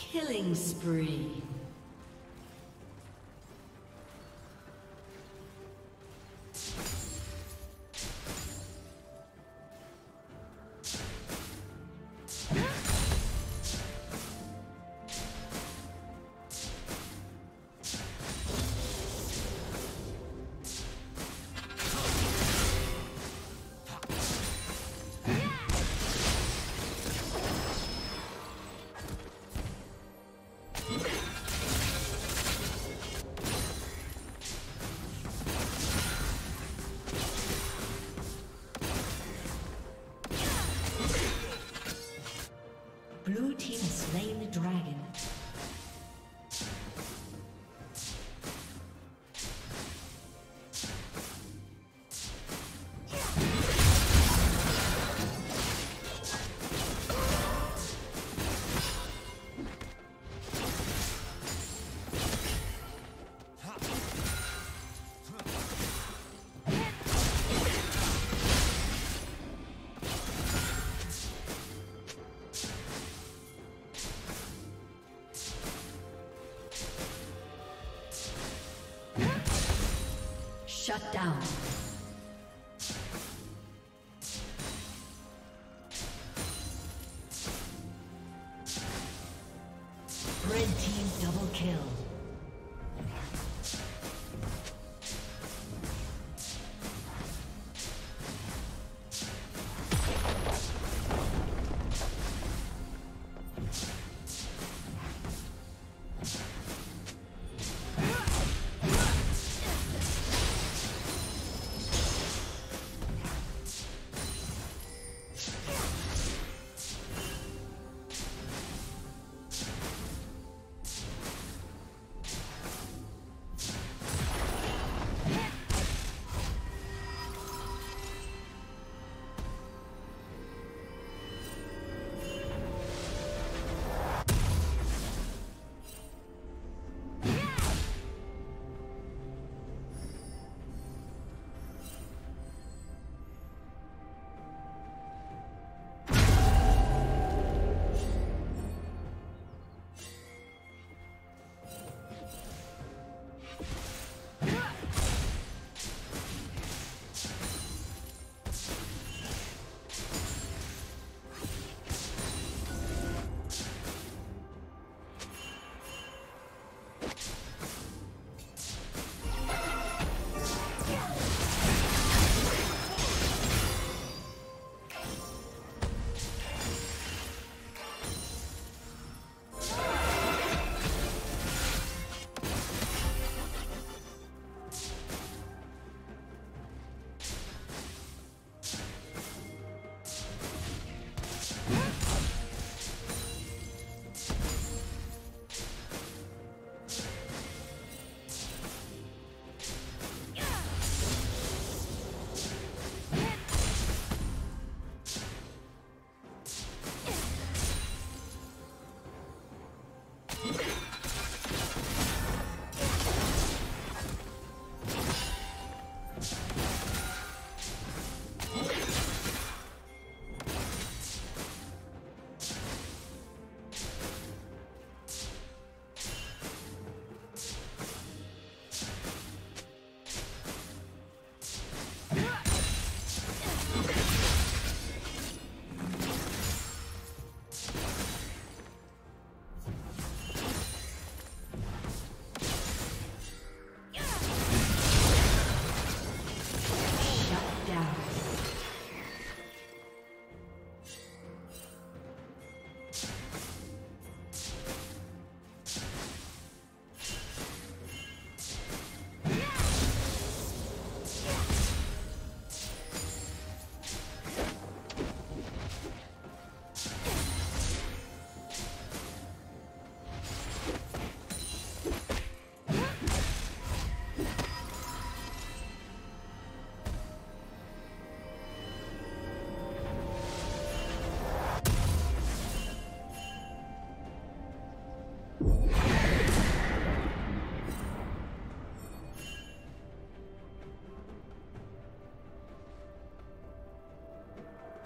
Killing spree. Shut down.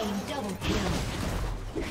Team double kill.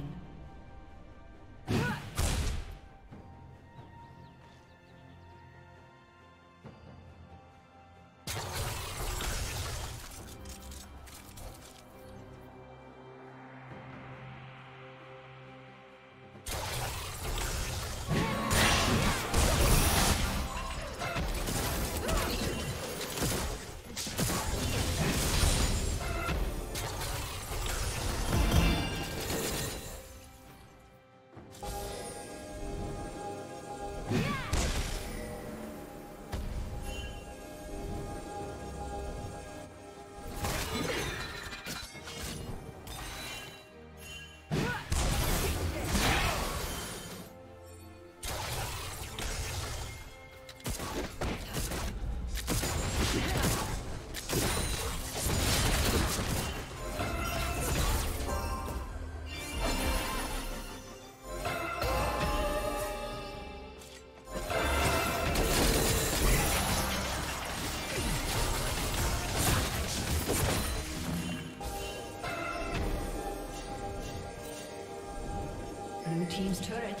Shut